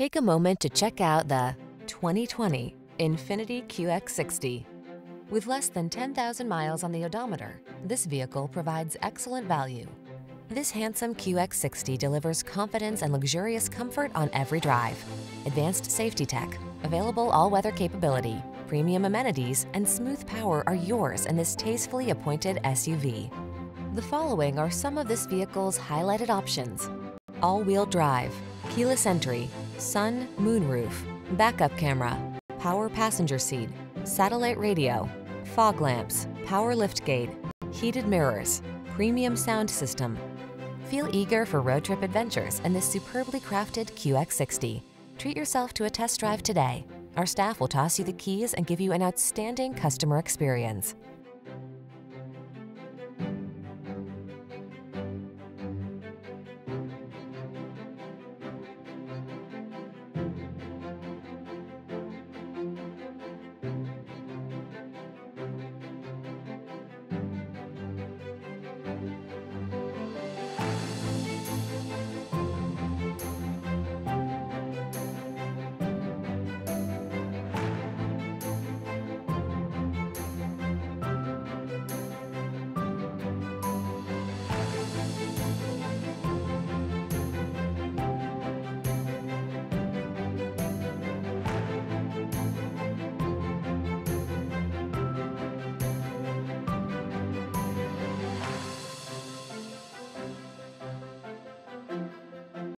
Take a moment to check out the 2020 Infiniti QX60. With less than 10,000 miles on the odometer, this vehicle provides excellent value. This handsome QX60 delivers confidence and luxurious comfort on every drive. Advanced safety tech, available all-weather capability, premium amenities, and smooth power are yours in this tastefully appointed SUV. The following are some of this vehicle's highlighted options. All-wheel drive, keyless entry, sun, moonroof, backup camera, power passenger seat, satellite radio, fog lamps, power liftgate, heated mirrors, premium sound system. Feel eager for road trip adventures in this superbly crafted QX60. Treat yourself to a test drive today. Our staff will toss you the keys and give you an outstanding customer experience.